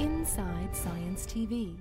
Inside Science TV.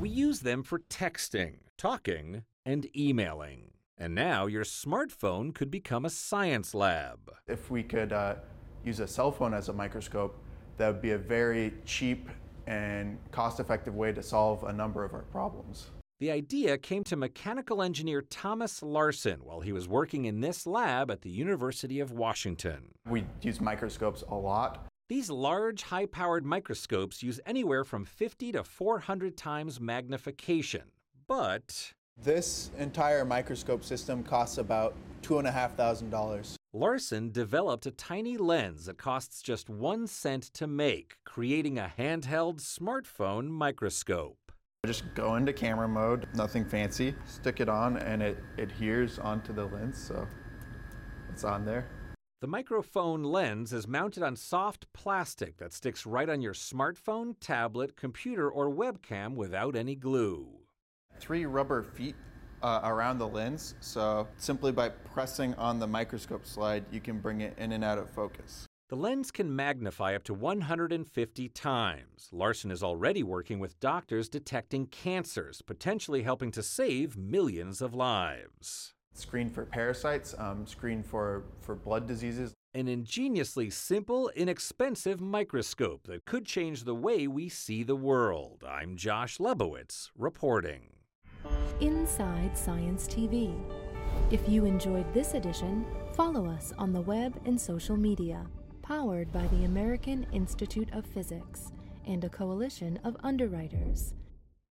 We use them for texting, talking, and emailing. And now your smartphone could become a science lab. If we could uh, use a cell phone as a microscope, that would be a very cheap and cost effective way to solve a number of our problems. The idea came to mechanical engineer Thomas Larson while he was working in this lab at the University of Washington. We use microscopes a lot. These large, high powered microscopes use anywhere from 50 to 400 times magnification. But This entire microscope system costs about $2,500. Larson developed a tiny lens that costs just one cent to make, creating a handheld smartphone microscope. Just go into camera mode, nothing fancy, stick it on, and it adheres onto the lens, so it's on there. The microphone lens is mounted on soft plastic that sticks right on your smartphone, tablet, computer, or webcam without any glue. Three rubber feet uh, around the lens, so simply by pressing on the microscope slide, you can bring it in and out of focus. The lens can magnify up to 150 times. Larson is already working with doctors detecting cancers, potentially helping to save millions of lives. Screen for parasites, um, screen for, for blood diseases. An ingeniously simple, inexpensive microscope that could change the way we see the world. I'm Josh Lebowitz, reporting. Inside Science TV. If you enjoyed this edition, follow us on the web and social media. Powered by the American Institute of Physics and a coalition of underwriters.